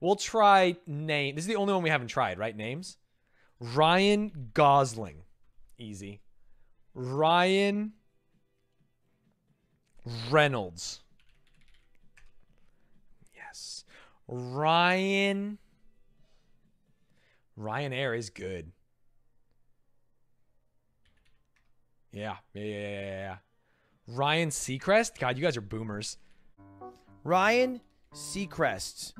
We'll try name. This is the only one we haven't tried, right? Names. Ryan Gosling. Easy. Ryan Reynolds. Yes. Ryan. Ryanair is good. Yeah, yeah, yeah, yeah, yeah. Ryan Seacrest? God, you guys are boomers. Ryan Seacrest.